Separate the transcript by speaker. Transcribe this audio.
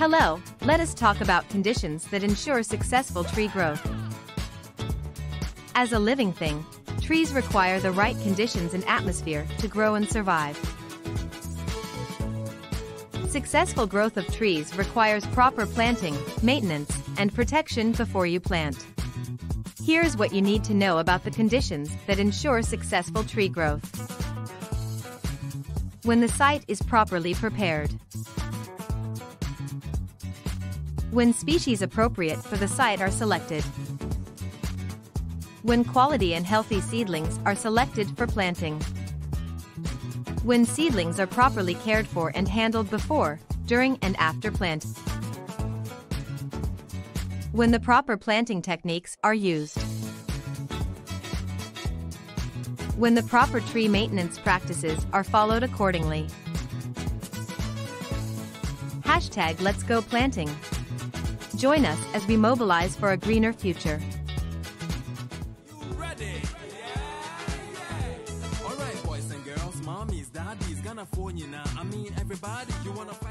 Speaker 1: Hello, let us talk about conditions that ensure successful tree growth. As a living thing, trees require the right conditions and atmosphere to grow and survive. Successful growth of trees requires proper planting, maintenance, and protection before you plant. Here's what you need to know about the conditions that ensure successful tree growth. When the site is properly prepared. When species appropriate for the site are selected. When quality and healthy seedlings are selected for planting. When seedlings are properly cared for and handled before, during and after plant. When the proper planting techniques are used. When the proper tree maintenance practices are followed accordingly. Hashtag Let's Go Planting. Join us as we mobilize for a greener future.
Speaker 2: I mean, everybody, you wanna fight?